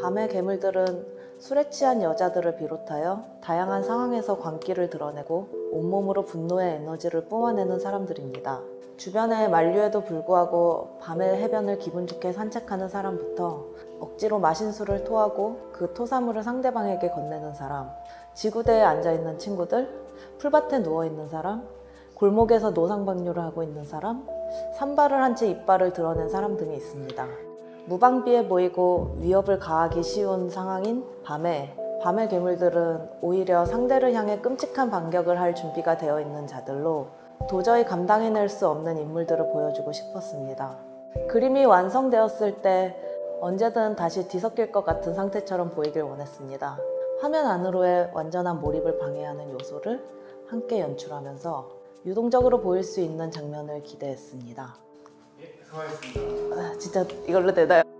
밤의 괴물들은 술에 취한 여자들을 비롯하여 다양한 상황에서 광기를 드러내고 온몸으로 분노의 에너지를 뿜어내는 사람들입니다. 주변의 만류에도 불구하고 밤의 해변을 기분 좋게 산책하는 사람부터 억지로 마신 술을 토하고 그 토사물을 상대방에게 건네는 사람, 지구대에 앉아있는 친구들, 풀밭에 누워있는 사람, 골목에서 노상방뇨를 하고 있는 사람, 산발을 한 채 이빨을 드러낸 사람 등이 있습니다. 무방비해 보이고 위협을 가하기 쉬운 상황인 밤에 밤의 괴물들은 오히려 상대를 향해 끔찍한 반격을 할 준비가 되어 있는 자들로 도저히 감당해낼 수 없는 인물들을 보여주고 싶었습니다. 그림이 완성되었을 때 언제든 다시 뒤섞일 것 같은 상태처럼 보이길 원했습니다. 화면 안으로의 완전한 몰입을 방해하는 요소를 함께 연출하면서 유동적으로 보일 수 있는 장면을 기대했습니다. 예, 수고하셨습니다. 아, 진짜 이걸로 되나요?